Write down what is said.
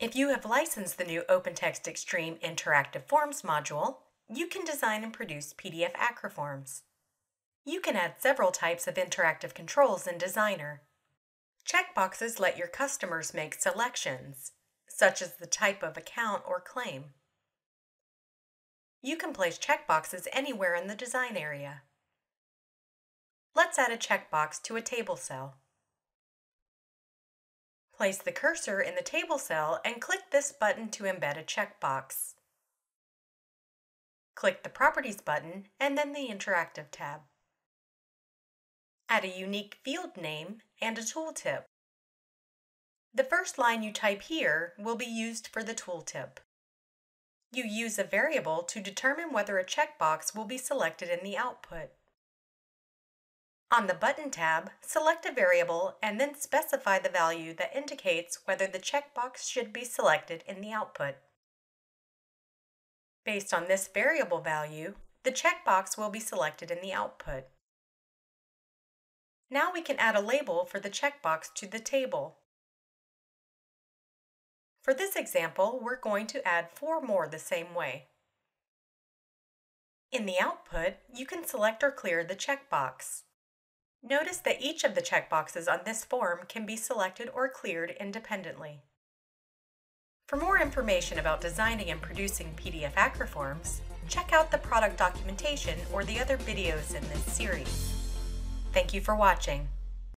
If you have licensed the new OpenText Exstream Interactive Forms module, you can design and produce PDF acroforms. You can add several types of interactive controls in Designer. Checkboxes let your customers make selections, such as the type of account or claim. You can place checkboxes anywhere in the design area. Let's add a checkbox to a table cell. Place the cursor in the table cell and click this button to embed a checkbox. Click the Properties button and then the Interactive tab. Add a unique field name and a tooltip. The first line you type here will be used for the tooltip. You use a variable to determine whether a checkbox will be selected in the output. On the Button tab, select a variable and then specify the value that indicates whether the checkbox should be selected in the output. Based on this variable value, the checkbox will be selected in the output. Now we can add a label for the checkbox to the table. For this example, we're going to add four more the same way. In the output, you can select or clear the checkbox. Notice that each of the checkboxes on this form can be selected or cleared independently. For more information about designing and producing PDF acroforms, check out the product documentation or the other videos in this series. Thank you for watching.